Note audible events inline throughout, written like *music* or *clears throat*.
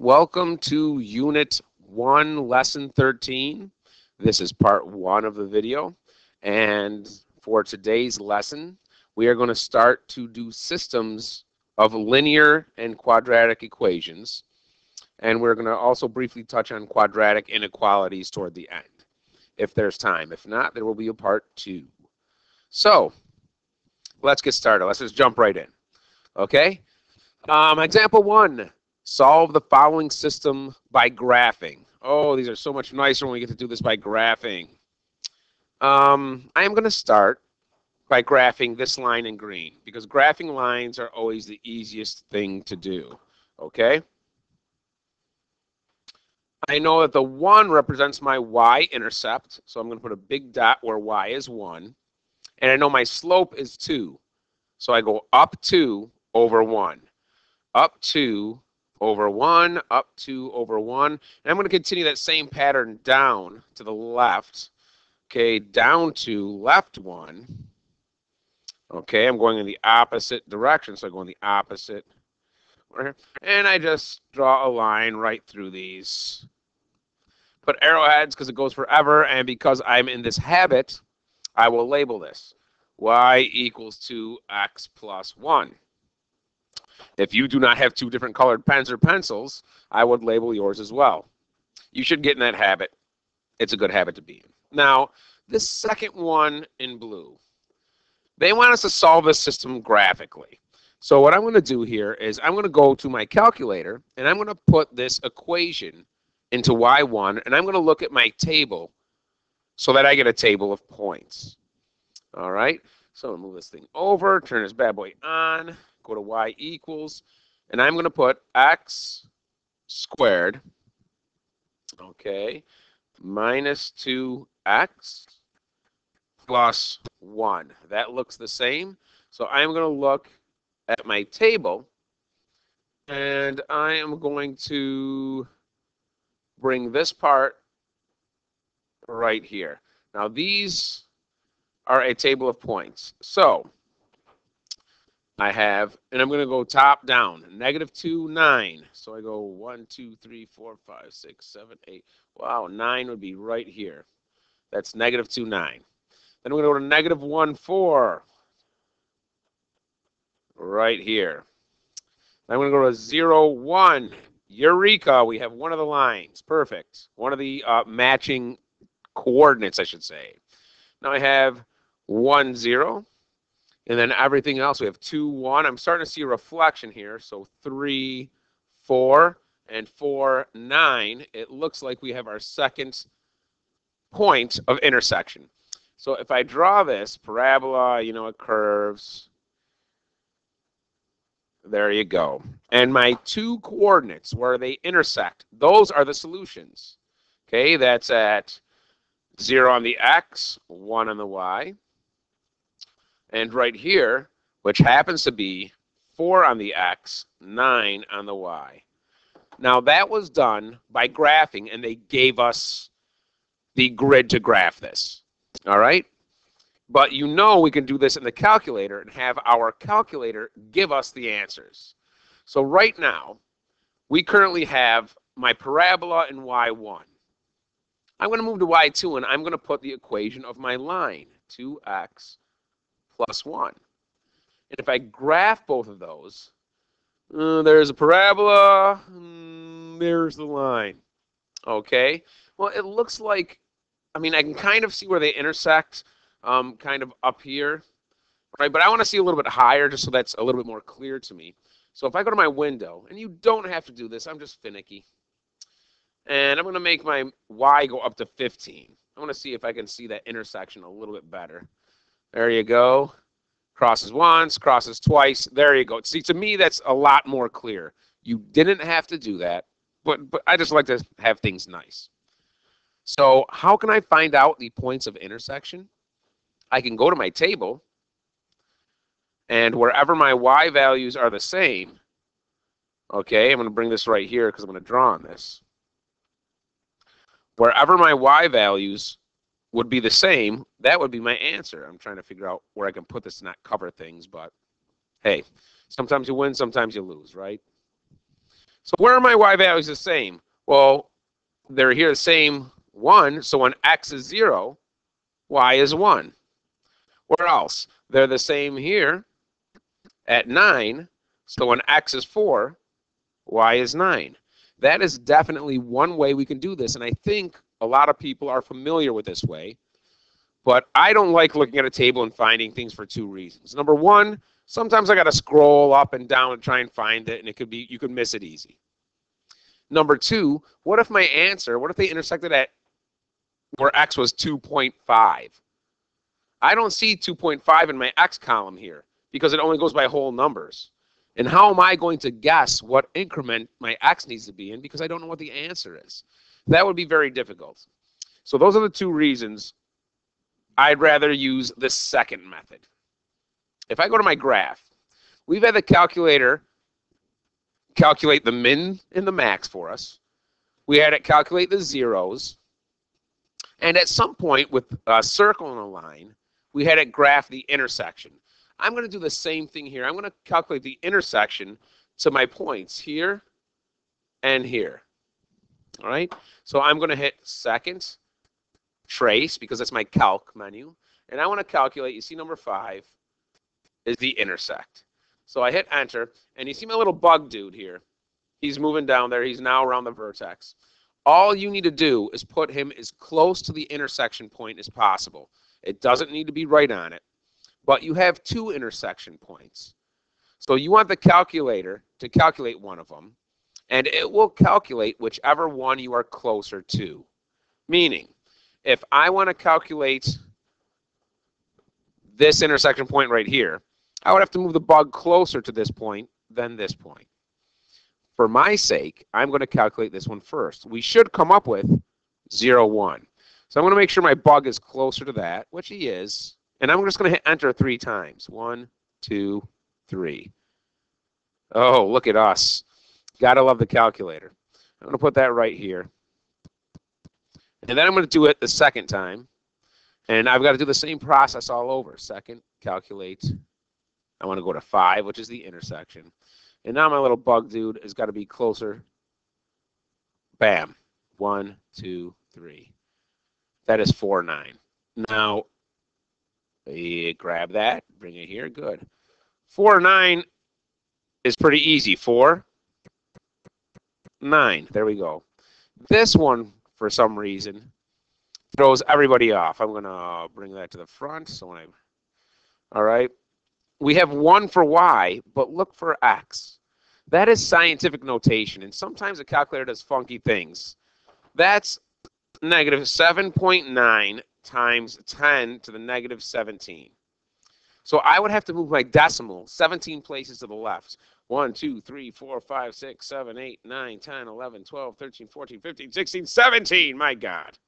Welcome to Unit 1, Lesson 13. This is part 1 of the video. And for today's lesson, we are going to start to do systems of linear and quadratic equations. And we're going to also briefly touch on quadratic inequalities toward the end, if there's time. If not, there will be a part 2. So, let's get started. Let's just jump right in. Okay? Um, example 1 Solve the following system by graphing. Oh, these are so much nicer when we get to do this by graphing. Um, I am going to start by graphing this line in green because graphing lines are always the easiest thing to do. Okay? I know that the 1 represents my y-intercept, so I'm going to put a big dot where y is 1. And I know my slope is 2, so I go up 2 over 1. Up 2 over 1, up 2 over 1. And I'm going to continue that same pattern down to the left. Okay, down to left 1. Okay, I'm going in the opposite direction, so I go in the opposite. And I just draw a line right through these. Put arrowheads because it goes forever, and because I'm in this habit, I will label this. y equals 2x plus 1. If you do not have two different colored pens or pencils, I would label yours as well. You should get in that habit. It's a good habit to be in. Now, this second one in blue, they want us to solve this system graphically. So what I'm going to do here is I'm going to go to my calculator and I'm going to put this equation into y1 and I'm going to look at my table so that I get a table of points. All right, so I'm going to move this thing over, turn this bad boy on, go to y equals, and I'm going to put x squared, okay, minus 2x plus 1. That looks the same. So I'm going to look at my table, and I am going to bring this part right here. Now these are a table of points. So I have, and I'm going to go top down, negative 2, 9. So I go 1, 2, 3, 4, 5, 6, 7, 8. Wow, 9 would be right here. That's negative 2, 9. Then we're going to go to negative 1, 4. Right here. Then I'm going to go to 0, 1. Eureka, we have one of the lines. Perfect. One of the uh, matching coordinates, I should say. Now I have 1, 0. And then everything else, we have 2, 1. I'm starting to see a reflection here. So 3, 4, and 4, 9. It looks like we have our second point of intersection. So if I draw this parabola, you know, it curves. There you go. And my two coordinates where they intersect, those are the solutions. Okay, that's at 0 on the x, 1 on the y. And right here, which happens to be 4 on the x, 9 on the y. Now that was done by graphing, and they gave us the grid to graph this. All right? But you know we can do this in the calculator and have our calculator give us the answers. So right now, we currently have my parabola in y1. I'm going to move to y2 and I'm going to put the equation of my line, 2x plus 1. And if I graph both of those, uh, there's a parabola, mm, there's the line. Okay, well, it looks like, I mean, I can kind of see where they intersect, um, kind of up here, right? But I want to see a little bit higher just so that's a little bit more clear to me. So if I go to my window, and you don't have to do this, I'm just finicky. And I'm going to make my y go up to 15. I want to see if I can see that intersection a little bit better. There you go. Crosses once, crosses twice. There you go. See, to me, that's a lot more clear. You didn't have to do that, but, but I just like to have things nice. So how can I find out the points of intersection? I can go to my table, and wherever my y values are the same, okay, I'm going to bring this right here because I'm going to draw on this. Wherever my y values would be the same, that would be my answer. I'm trying to figure out where I can put this to not cover things, but hey, sometimes you win, sometimes you lose, right? So where are my y values the same? Well, they're here the same 1, so when x is 0, y is 1. Where else? They're the same here at 9, so when x is 4, y is 9. That is definitely one way we can do this, and I think a lot of people are familiar with this way. But I don't like looking at a table and finding things for two reasons. Number one, sometimes I got to scroll up and down and try and find it, and it could be you could miss it easy. Number two, what if my answer, what if they intersected at where x was 2.5? I don't see 2.5 in my x column here because it only goes by whole numbers. And how am I going to guess what increment my x needs to be in because I don't know what the answer is? That would be very difficult. So those are the two reasons I'd rather use the second method. If I go to my graph, we've had the calculator calculate the min and the max for us. We had it calculate the zeros. And at some point with a circle and a line, we had it graph the intersection. I'm going to do the same thing here. I'm going to calculate the intersection to my points here and here. All right, so I'm going to hit second, trace, because that's my calc menu. And I want to calculate, you see number five is the intersect. So I hit enter, and you see my little bug dude here. He's moving down there. He's now around the vertex. All you need to do is put him as close to the intersection point as possible. It doesn't need to be right on it but you have two intersection points. So you want the calculator to calculate one of them, and it will calculate whichever one you are closer to. Meaning, if I want to calculate this intersection point right here, I would have to move the bug closer to this point than this point. For my sake, I'm going to calculate this one first. We should come up with 0, 1. So I'm going to make sure my bug is closer to that, which he is. And I'm just going to hit enter three times. One, two, three. Oh, look at us. Gotta love the calculator. I'm going to put that right here. And then I'm going to do it the second time. And I've got to do the same process all over. Second, calculate. I want to go to 5, which is the intersection. And now my little bug dude has got to be closer. Bam. One, two, three. That is 4, 9. Now, grab that, bring it here, good. Four, nine is pretty easy. Four, nine, there we go. This one, for some reason, throws everybody off. I'm gonna bring that to the front. So when I, all right, we have one for y, but look for x. That is scientific notation, and sometimes the calculator does funky things. That's negative 7.9 times 10 to the negative 17. So I would have to move my decimal 17 places to the left. 1, 2, 3, 4, 5, 6, 7, 8, 9, 10, 11, 12, 13, 14, 15, 16, 17. My God.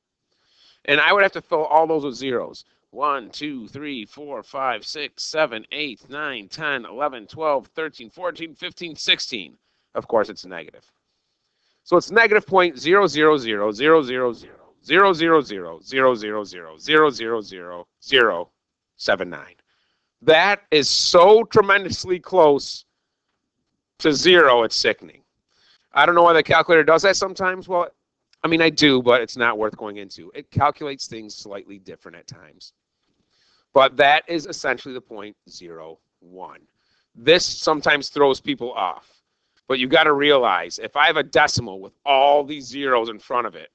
And I would have to fill all those with zeros. 1, 2, 3, 4, 5, 6, 7, 8, 9, 10, 11, 12, 13, 14, 15, 16. Of course, it's negative. So it's negative point zero zero zero zero zero zero zero zero zero zero zero zero zero zero zero zero seven nine. That is so tremendously close to zero, it's sickening. I don't know why the calculator does that sometimes. Well, I mean, I do, but it's not worth going into. It calculates things slightly different at times. But that is essentially the point zero one. This sometimes throws people off. But you got to realize if I have a decimal with all these zeros in front of it,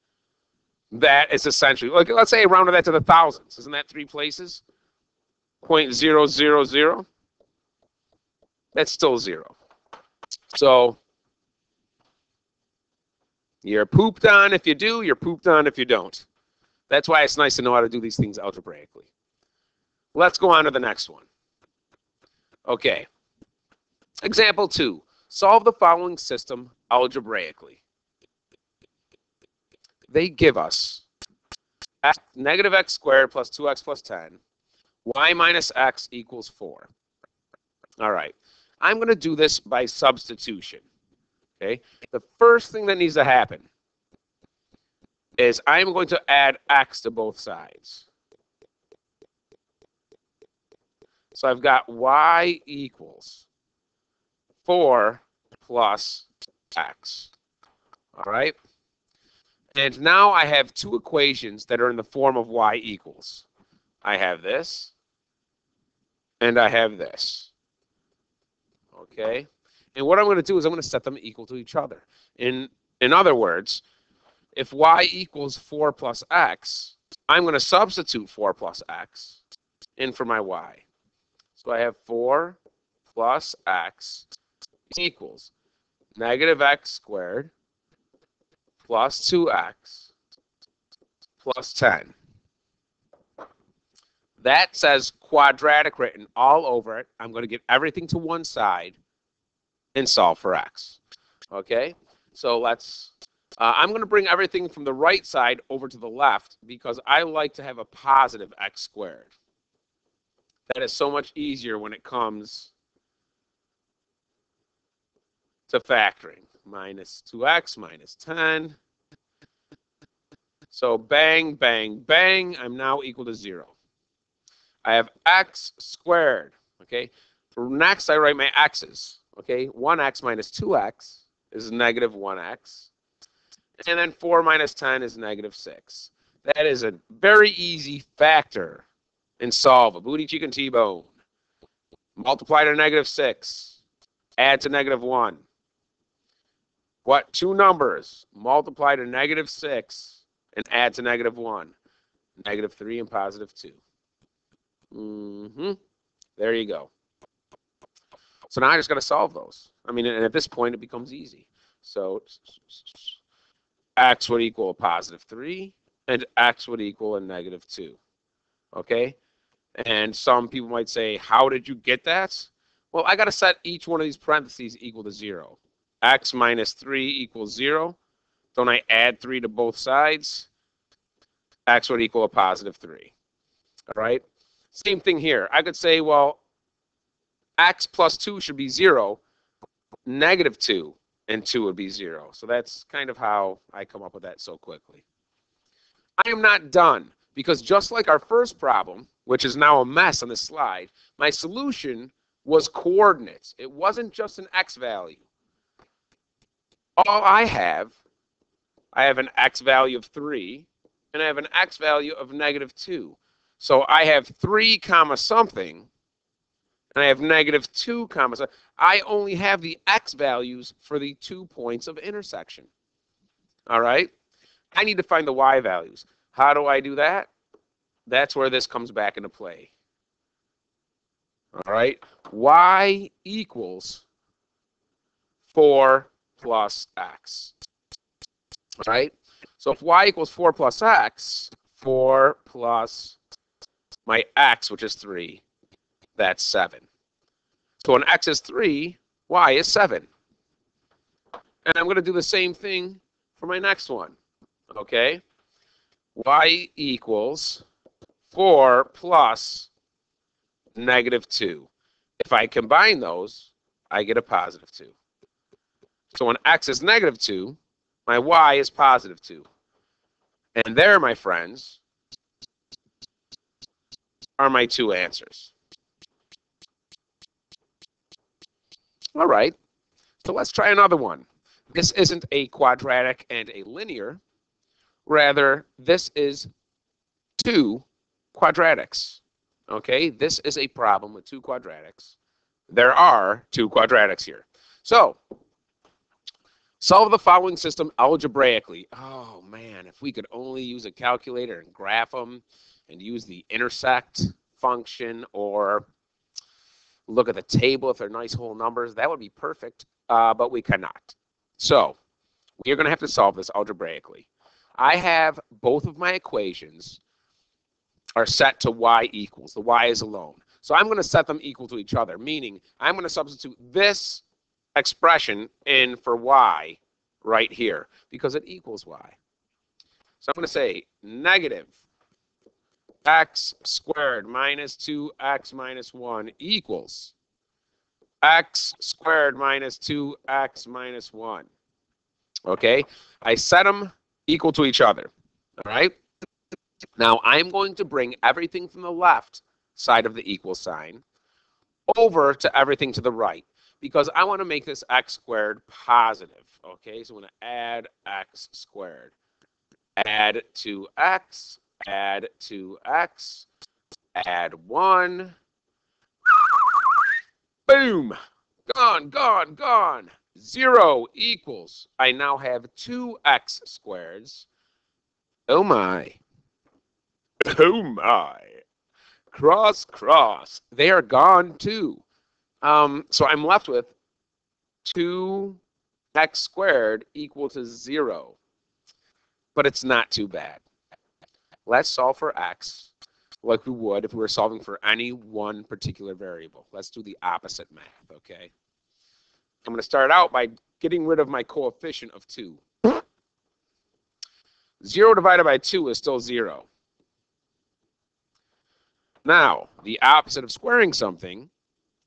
that is essentially like let's say rounded that to the thousands. Isn't that three places? Point zero zero zero. That's still zero. So you're pooped on if you do, you're pooped on if you don't. That's why it's nice to know how to do these things algebraically. Let's go on to the next one. Okay. Example two. Solve the following system algebraically they give us x, negative x squared plus 2x plus 10, y minus x equals 4. All right. I'm going to do this by substitution. Okay. The first thing that needs to happen is I'm going to add x to both sides. So I've got y equals 4 plus x. All right? And now I have two equations that are in the form of y equals. I have this, and I have this. Okay? And what I'm going to do is I'm going to set them equal to each other. In, in other words, if y equals 4 plus x, I'm going to substitute 4 plus x in for my y. So I have 4 plus x equals negative x squared plus 2x plus 10. That says quadratic written all over it. I'm going to get everything to one side and solve for x. Okay, so let's, uh, I'm going to bring everything from the right side over to the left because I like to have a positive x squared. That is so much easier when it comes to factoring. Minus 2x minus 10. So bang, bang, bang, I'm now equal to 0. I have x squared, okay? Next, I write my x's, okay? 1x minus 2x is negative 1x. And then 4 minus 10 is negative 6. That is a very easy factor and solve a booty chicken T-bone. Multiply to negative 6. Add to negative 1. What two numbers multiply to negative 6 and add to negative 1? Negative 3 and positive 2. Mm-hmm. There you go. So now I just got to solve those. I mean, and at this point, it becomes easy. So x would equal a positive 3, and x would equal a negative 2. Okay? And some people might say, how did you get that? Well, I got to set each one of these parentheses equal to 0. x minus 3 equals 0. Don't I add 3 to both sides? x would equal a positive 3. All right? Same thing here. I could say, well, x plus 2 should be 0. Negative 2 and 2 would be 0. So that's kind of how I come up with that so quickly. I am not done because just like our first problem, which is now a mess on the slide, my solution was coordinates. It wasn't just an x value. All I have, I have an x value of 3, and I have an x value of negative 2. So I have 3 comma something, and I have negative 2 comma something. I only have the x values for the two points of intersection. All right? I need to find the y values. How do I do that? That's where this comes back into play. All right, y equals 4 plus x. All right, so if y equals 4 plus x, 4 plus my x, which is 3, that's 7. So when x is 3, y is 7. And I'm going to do the same thing for my next one. Okay, y equals 4 plus negative 2. If I combine those, I get a positive 2. So when x is negative 2, my y is positive 2. And there, my friends, are my two answers. All right, so let's try another one. This isn't a quadratic and a linear. Rather, this is two quadratics. Okay, this is a problem with two quadratics. There are two quadratics here. So, solve the following system algebraically. Oh man, if we could only use a calculator and graph them and use the intersect function or look at the table if they're nice whole numbers, that would be perfect, uh, but we cannot. So, we're going to have to solve this algebraically. I have both of my equations are set to y equals. The y is alone. So I'm going to set them equal to each other, meaning I'm going to substitute this expression in for y right here because it equals y. So I'm going to say negative x squared minus 2x minus 1 equals x squared minus 2x minus 1. Okay, I set them equal to each other. All right. Now I'm going to bring everything from the left side of the equal sign over to everything to the right because I want to make this x squared positive. Okay, so I'm going to add x squared. Add 2x, add 2x, add 1. Boom! Gone, gone, gone. 0 equals, I now have 2x squareds. Oh my. Oh my. Cross, cross. They are gone too. Um, so I'm left with 2x squared equal to 0. But it's not too bad. Let's solve for x like we would if we were solving for any one particular variable. Let's do the opposite math, okay? I'm going to start out by getting rid of my coefficient of 2. 0 divided by 2 is still 0. Now, the opposite of squaring something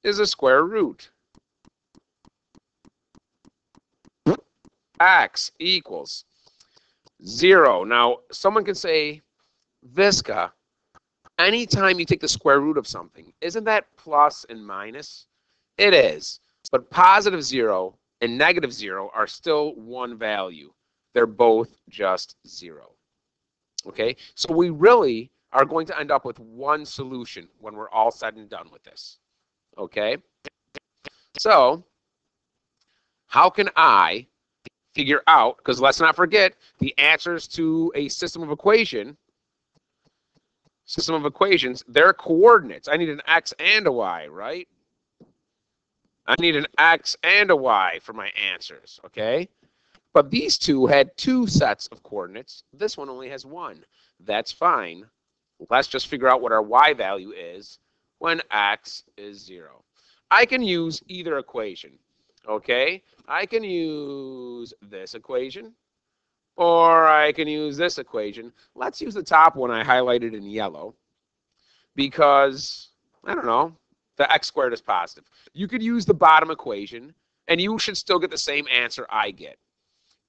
is a square root. x equals 0. Now, someone can say, Visca, anytime you take the square root of something, isn't that plus and minus? It is. But positive 0 and negative 0 are still one value. They're both just 0. Okay? So we really are going to end up with one solution when we're all said and done with this. Okay? So, how can I figure out, because let's not forget, the answers to a system of equation, system of equations, their coordinates. I need an x and a y, right? I need an x and a y for my answers, okay? But these two had two sets of coordinates. This one only has one. That's fine. Let's just figure out what our y value is when x is 0. I can use either equation, okay? I can use this equation, or I can use this equation. Let's use the top one I highlighted in yellow, because, I don't know, the x squared is positive. You could use the bottom equation, and you should still get the same answer I get.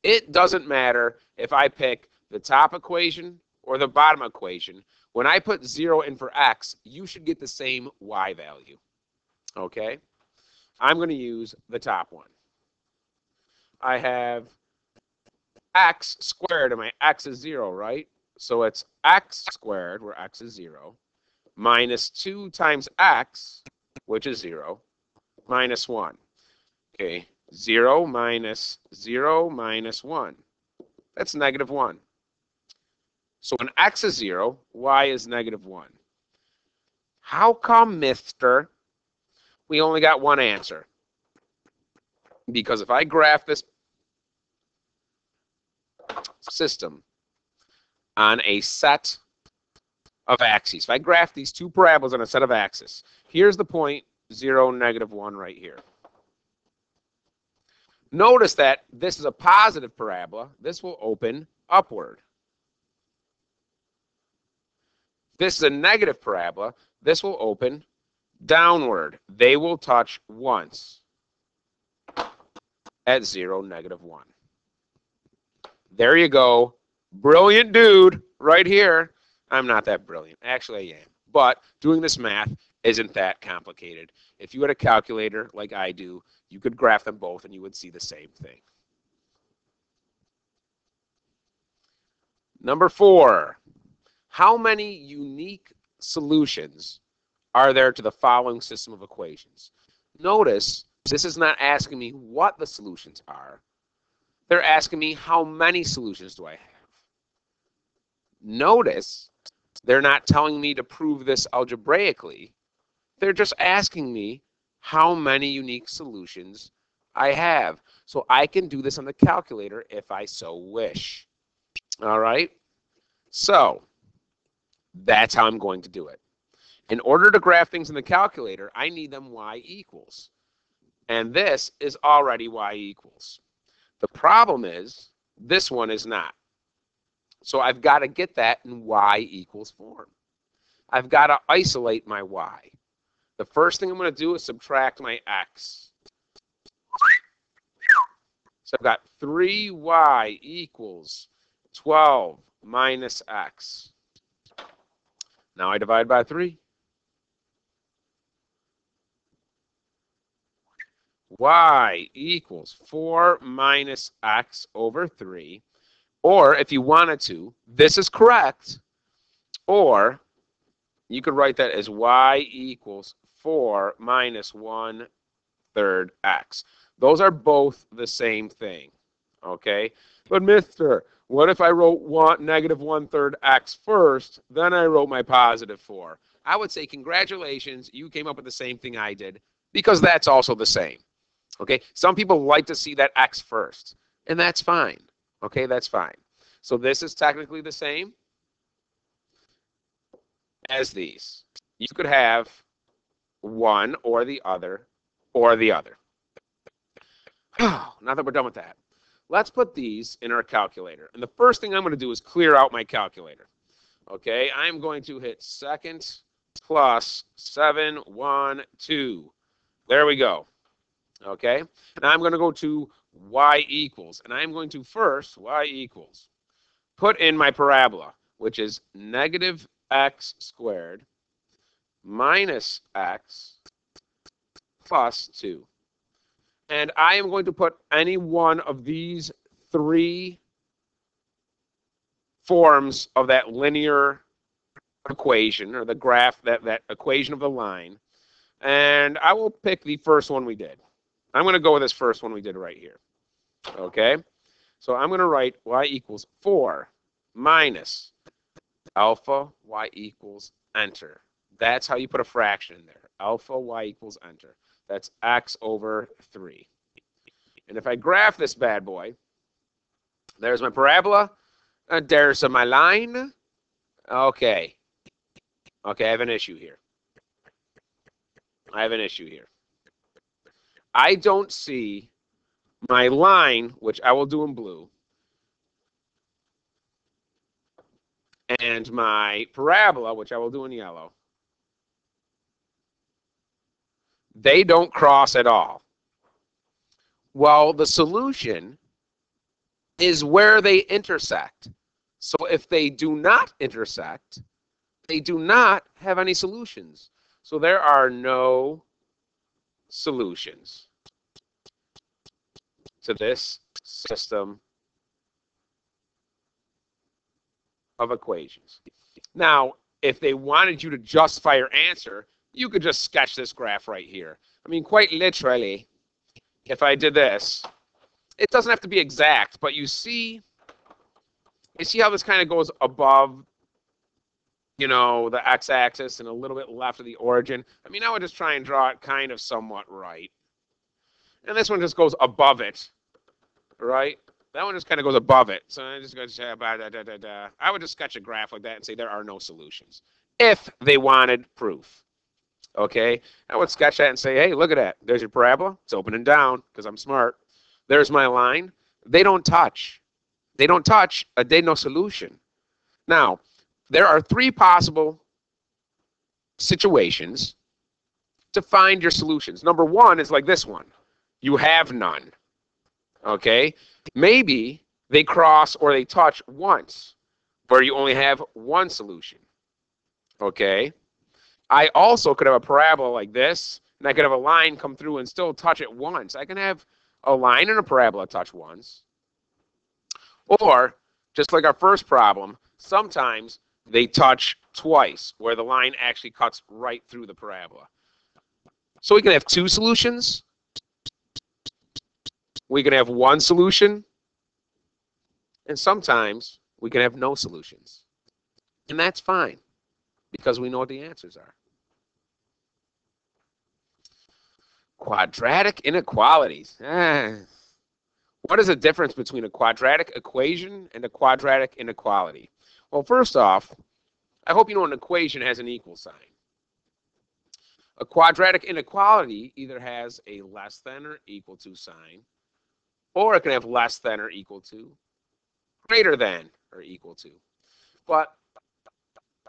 It doesn't matter if I pick the top equation or the bottom equation. When I put 0 in for x, you should get the same y value. Okay? I'm going to use the top one. I have x squared, and my x is 0, right? So it's x squared, where x is 0, minus 2 times x, which is 0, minus 1. Okay, 0 minus 0 minus 1. That's negative 1. So when x is 0, y is negative 1. How come, mister, we only got one answer? Because if I graph this system on a set of axes, if I graph these two parabolas on a set of axes, here's the point 0, negative 1 right here. Notice that this is a positive parabola. This will open upward. This is a negative parabola. This will open downward. They will touch once at 0, negative 1. There you go. Brilliant dude right here. I'm not that brilliant. Actually, I am. But doing this math isn't that complicated. If you had a calculator like I do, you could graph them both and you would see the same thing. Number four, how many unique solutions are there to the following system of equations? Notice this is not asking me what the solutions are. They're asking me how many solutions do I have. Notice they're not telling me to prove this algebraically. They're just asking me how many unique solutions I have. So I can do this on the calculator if I so wish. All right? So that's how I'm going to do it. In order to graph things in the calculator, I need them y equals. And this is already y equals. The problem is this one is not. So I've got to get that in y equals form. I've got to isolate my y. The first thing I'm going to do is subtract my x. So I've got 3y equals 12 minus x. Now I divide by 3. Y equals 4 minus x over 3. Or if you wanted to, this is correct. Or you could write that as y equals 4 minus 1 third x. Those are both the same thing. Okay? But mister, what if I wrote one, negative 1 third x first, then I wrote my positive 4? I would say congratulations, you came up with the same thing I did because that's also the same. Okay, some people like to see that x first, and that's fine. Okay, that's fine. So this is technically the same as these. You could have one or the other or the other. *clears throat* now that we're done with that, let's put these in our calculator. And the first thing I'm going to do is clear out my calculator. Okay, I'm going to hit second plus 712. There we go. Okay, now I'm going to go to y equals, and I'm going to first, y equals, put in my parabola, which is negative x squared minus x plus 2. And I am going to put any one of these three forms of that linear equation or the graph, that, that equation of the line. And I will pick the first one we did. I'm going to go with this first one we did right here. Okay? So I'm going to write y equals 4 minus alpha y equals enter. That's how you put a fraction in there. Alpha y equals enter. That's x over 3. And if I graph this bad boy, there's my parabola. And there's my line. Okay. Okay, I have an issue here. I have an issue here. I don't see my line, which I will do in blue, and my parabola, which I will do in yellow, they don't cross at all. Well, the solution is where they intersect. So if they do not intersect, they do not have any solutions. So there are no solutions to this system of equations. Now, if they wanted you to justify your answer, you could just sketch this graph right here. I mean, quite literally, if I did this, it doesn't have to be exact, but you see, you see how this kind of goes above, you know, the x-axis and a little bit left of the origin. I mean, I would just try and draw it kind of somewhat right. And this one just goes above it, right? That one just kind of goes above it. So I just go, da, da, da, da. I would just sketch a graph like that and say there are no solutions if they wanted proof. Okay, I would sketch that and say, hey, look at that. There's your parabola. It's opening down because I'm smart. There's my line. They don't touch. They don't touch. A day no solution. Now, there are three possible situations to find your solutions. Number one is like this one. You have none. Okay? Maybe they cross or they touch once, where you only have one solution. Okay? I also could have a parabola like this, and I could have a line come through and still touch it once. I can have a line and a parabola touch once. Or, just like our first problem, sometimes they touch twice, where the line actually cuts right through the parabola. So we can have two solutions. We can have one solution. And sometimes we can have no solutions. And that's fine because we know what the answers are. Quadratic inequalities. Ah. What is the difference between a quadratic equation and a quadratic inequality? Well, first off, I hope you know an equation has an equal sign. A quadratic inequality either has a less than or equal to sign, or it can have less than or equal to, greater than or equal to. But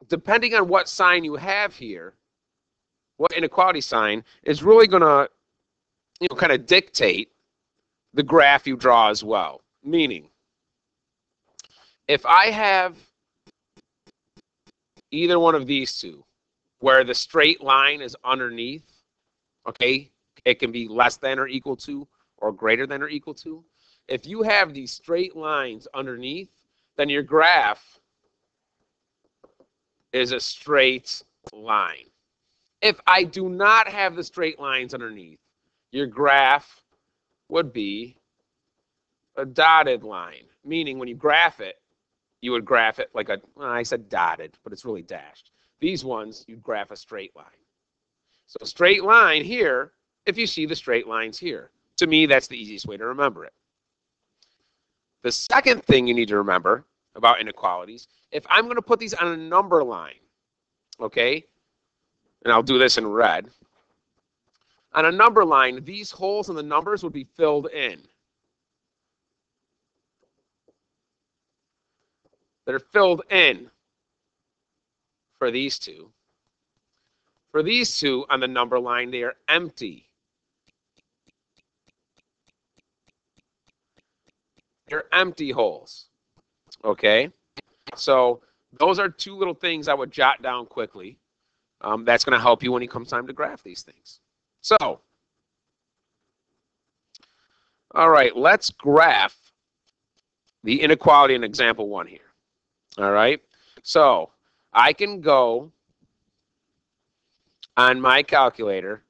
depending on what sign you have here, what inequality sign is really going to you know, kind of dictate the graph you draw as well. Meaning, if I have either one of these two, where the straight line is underneath, okay, it can be less than or equal to or greater than or equal to. If you have these straight lines underneath, then your graph is a straight line. If I do not have the straight lines underneath, your graph would be a dotted line, meaning when you graph it, you would graph it like a, well, I said dotted, but it's really dashed. These ones, you'd graph a straight line. So straight line here, if you see the straight lines here. To me, that's the easiest way to remember it. The second thing you need to remember about inequalities, if I'm going to put these on a number line, okay, and I'll do this in red, on a number line, these holes in the numbers would be filled in. They're filled in for these two. For these two on the number line, they are empty. They're empty holes. Okay? So those are two little things I would jot down quickly. Um, that's going to help you when it comes time to graph these things. So, all right, let's graph the inequality in example one here. All right, so I can go on my calculator,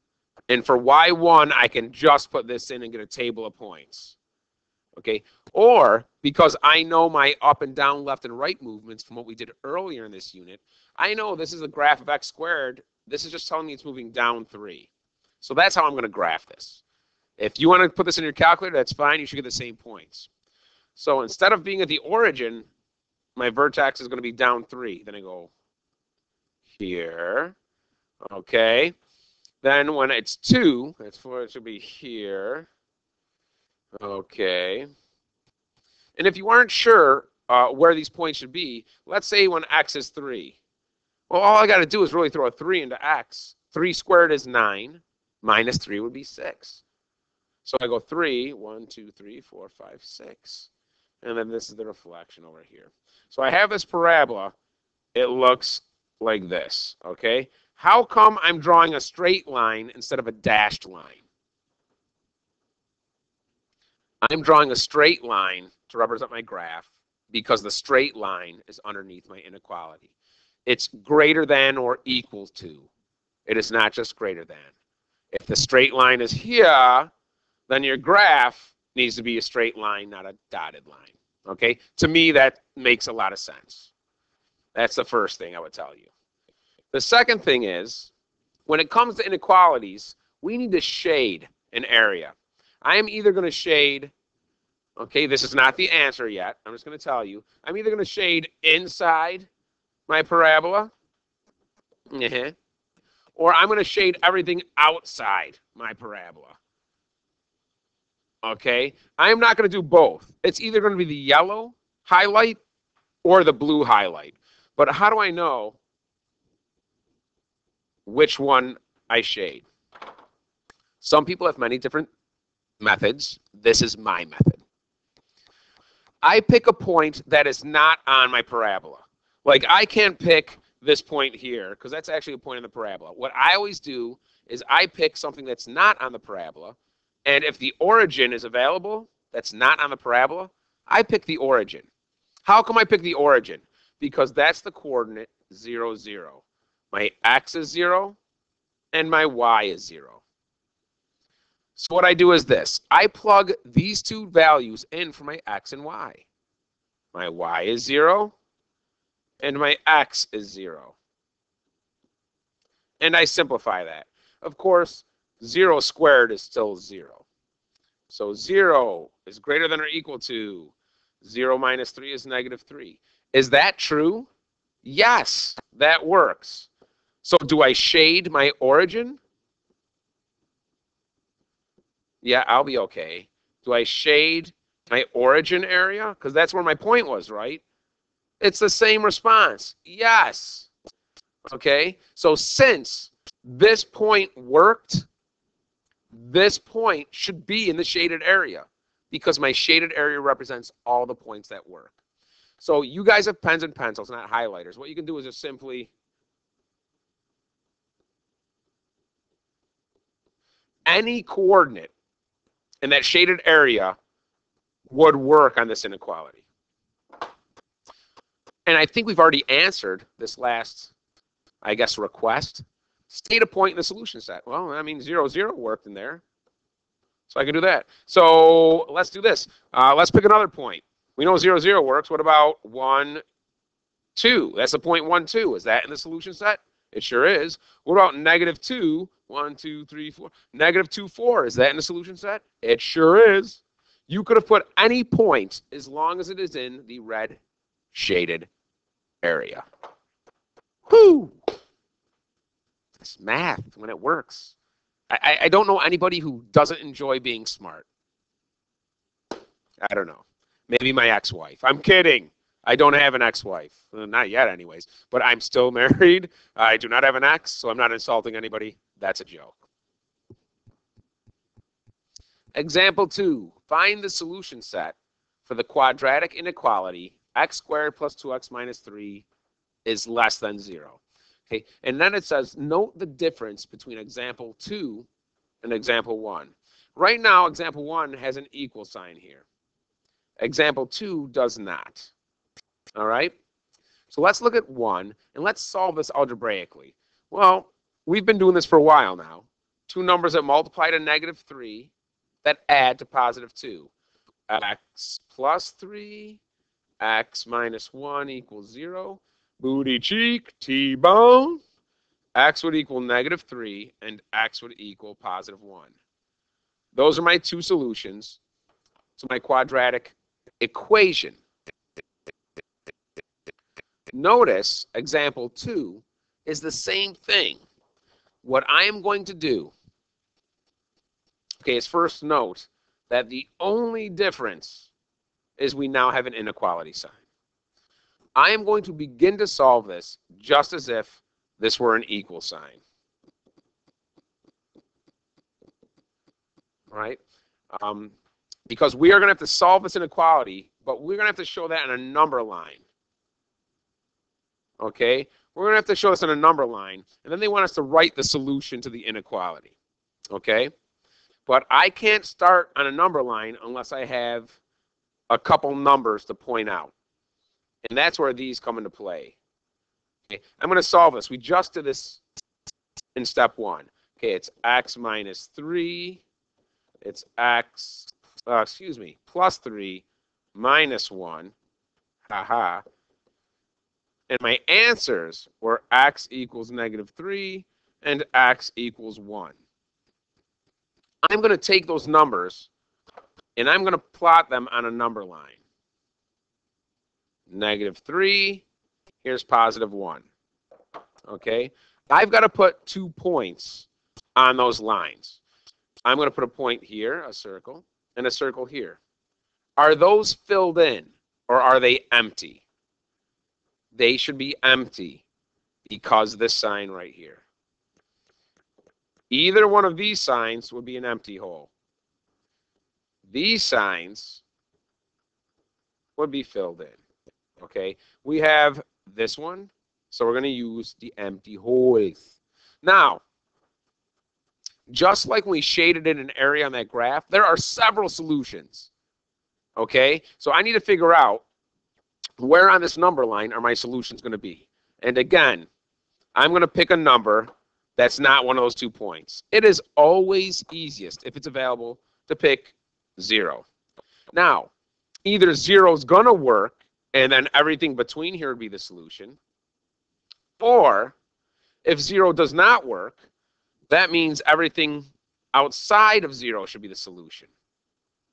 and for y1, I can just put this in and get a table of points. Okay, or because I know my up and down, left and right movements from what we did earlier in this unit, I know this is a graph of x squared. This is just telling me it's moving down 3. So that's how I'm going to graph this. If you want to put this in your calculator, that's fine. You should get the same points. So instead of being at the origin, my vertex is going to be down 3. Then I go here. Okay. Then when it's 2, it's for it should be here. Okay. And if you aren't sure uh, where these points should be, let's say when x is 3. Well, all I got to do is really throw a 3 into x. 3 squared is 9. Minus 3 would be 6. So I go 3, 1, 2, 3, 4, 5, 6. And then this is the reflection over here. So I have this parabola. It looks like this, okay? How come I'm drawing a straight line instead of a dashed line? I'm drawing a straight line to represent my graph because the straight line is underneath my inequality. It's greater than or equal to. It is not just greater than. If the straight line is here, then your graph needs to be a straight line, not a dotted line. Okay? To me, that makes a lot of sense. That's the first thing I would tell you. The second thing is, when it comes to inequalities, we need to shade an area. I am either going to shade, okay, this is not the answer yet. I'm just going to tell you. I'm either going to shade inside my parabola, uh -huh, or I'm going to shade everything outside my parabola. Okay, I am not going to do both. It's either going to be the yellow highlight or the blue highlight. But how do I know which one I shade? Some people have many different methods. This is my method. I pick a point that is not on my parabola. Like I can't pick this point here because that's actually a point in the parabola. What I always do is I pick something that's not on the parabola, and if the origin is available that's not on the parabola, I pick the origin. How come I pick the origin? Because that's the coordinate 0, 0. My x is 0, and my y is 0. So what I do is this. I plug these two values in for my x and y. My y is 0, and my x is 0. And I simplify that. Of course, 0 squared is still 0. So 0 is greater than or equal to 0 minus 3 is negative 3. Is that true? Yes, that works. So do I shade my origin? Yeah, I'll be okay. Do I shade my origin area? Because that's where my point was, right? It's the same response. Yes. Okay. So since this point worked, this point should be in the shaded area because my shaded area represents all the points that work. So you guys have pens and pencils, not highlighters. What you can do is just simply any coordinate in that shaded area would work on this inequality. And I think we've already answered this last, I guess, request. State a point in the solution set. Well, I mean, 0, 0 worked in there. So I can do that. So let's do this. Uh, let's pick another point. We know 0, 0 works. What about 1, 2? That's a point one, two. Is that in the solution set? It sure is. What about negative 2? 1, 2, 3, 4. Negative 2, 4. Is that in the solution set? It sure is. You could have put any point as long as it is in the red shaded area. Whoo! It's math when it works. I, I don't know anybody who doesn't enjoy being smart. I don't know. Maybe my ex-wife. I'm kidding. I don't have an ex-wife. Not yet, anyways. But I'm still *laughs* married. I do not have an ex, so I'm not insulting anybody. That's a joke. Example two, find the solution set for the quadratic inequality x squared plus 2x minus 3 is less than 0. Okay, and then it says, note the difference between example 2 and example 1. Right now, example 1 has an equal sign here. Example 2 does not. All right? So let's look at 1, and let's solve this algebraically. Well, we've been doing this for a while now. Two numbers that multiply to negative 3 that add to positive 2. x plus 3, x minus 1 equals 0. Booty cheek, T-bone. x would equal negative 3, and x would equal positive 1. Those are my two solutions to my quadratic equation. Notice example 2 is the same thing. What I am going to do Okay, his first note that the only difference is we now have an inequality sign. I am going to begin to solve this just as if this were an equal sign. Right? Um, because we are going to have to solve this inequality, but we're going to have to show that in a number line. Okay? We're going to have to show this in a number line, and then they want us to write the solution to the inequality. Okay? But I can't start on a number line unless I have a couple numbers to point out. And that's where these come into play. Okay, I'm going to solve this. We just did this in step one. Okay, it's x minus 3. It's x, uh, excuse me, plus 3 minus 1. Haha. And my answers were x equals negative 3 and x equals 1. I'm going to take those numbers and I'm going to plot them on a number line. Negative 3, here's positive 1. Okay? I've got to put two points on those lines. I'm going to put a point here, a circle, and a circle here. Are those filled in or are they empty? They should be empty because this sign right here. Either one of these signs would be an empty hole. These signs would be filled in. Okay, we have this one, so we're going to use the empty holes. Now, just like we shaded in an area on that graph, there are several solutions. Okay, so I need to figure out where on this number line are my solutions going to be. And again, I'm going to pick a number that's not one of those two points. It is always easiest, if it's available, to pick zero. Now, either zero is going to work, and then everything between here would be the solution. Or, if zero does not work, that means everything outside of zero should be the solution.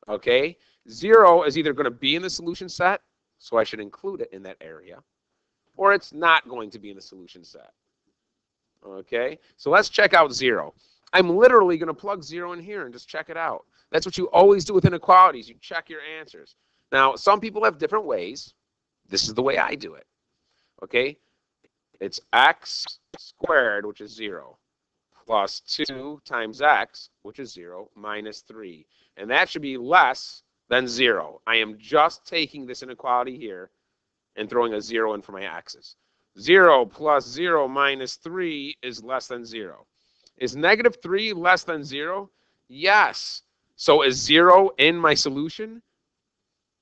Okay? Zero is either going to be in the solution set, so I should include it in that area, or it's not going to be in the solution set. Okay, so let's check out zero. I'm literally going to plug zero in here and just check it out. That's what you always do with inequalities. You check your answers. Now, some people have different ways. This is the way I do it. Okay, it's x squared, which is zero, plus 2 times x, which is 0, minus 3. And that should be less than 0. I am just taking this inequality here and throwing a 0 in for my x's. 0 plus 0 minus 3 is less than 0. Is negative 3 less than 0? Yes. So is zero in my solution?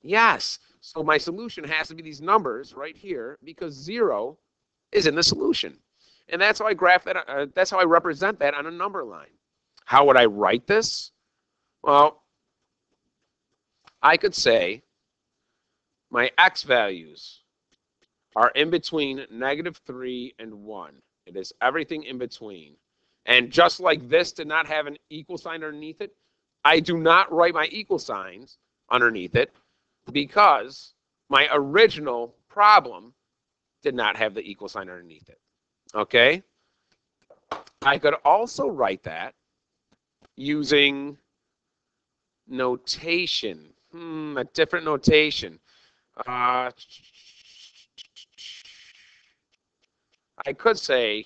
Yes. So my solution has to be these numbers right here because zero is in the solution. And that's how I graph that. Uh, that's how I represent that on a number line. How would I write this? Well, I could say my x values are in between negative 3 and 1. It is everything in between. And just like this did not have an equal sign underneath it, I do not write my equal signs underneath it because my original problem did not have the equal sign underneath it. Okay? I could also write that using notation. Hmm, a different notation. Uh, I could say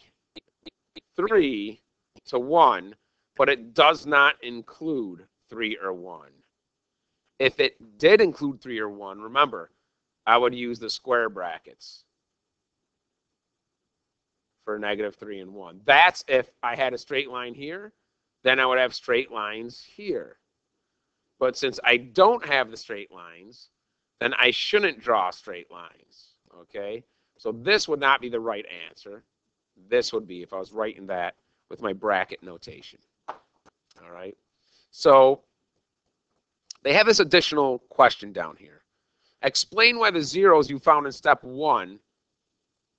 3 to 1, but it does not include 3 or 1. If it did include 3 or 1, remember, I would use the square brackets for negative 3 and 1. That's if I had a straight line here, then I would have straight lines here. But since I don't have the straight lines, then I shouldn't draw straight lines, okay? So this would not be the right answer. This would be if I was writing that with my bracket notation. All right. So they have this additional question down here. Explain why the zeros you found in step one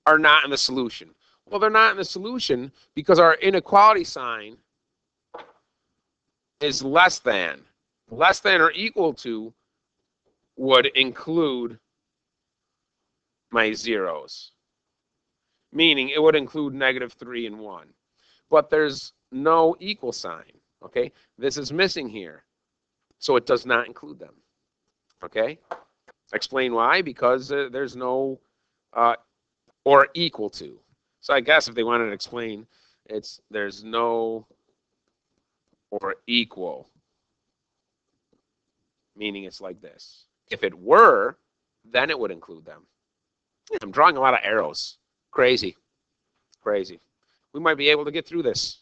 are not in the solution. Well, they're not in the solution because our inequality sign is less than. Less than or equal to would include my zeros, meaning it would include negative 3 and 1. But there's no equal sign, okay? This is missing here, so it does not include them, okay? Explain why, because uh, there's no uh, or equal to. So I guess if they wanted to explain, it's there's no or equal, meaning it's like this. If it were, then it would include them. I'm drawing a lot of arrows. Crazy. Crazy. We might be able to get through this.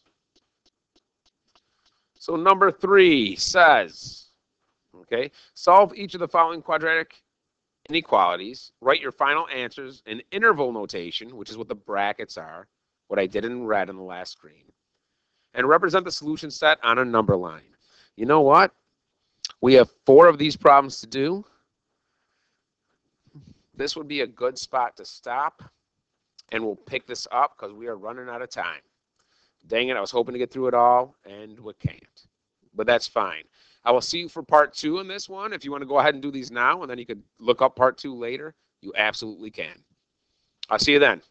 So number three says, okay, solve each of the following quadratic inequalities. Write your final answers in interval notation, which is what the brackets are, what I did in red on the last screen. And represent the solution set on a number line. You know what? We have four of these problems to do this would be a good spot to stop and we'll pick this up because we are running out of time. Dang it, I was hoping to get through it all and we can't. But that's fine. I will see you for part two in this one. If you want to go ahead and do these now and then you could look up part two later, you absolutely can. I'll see you then.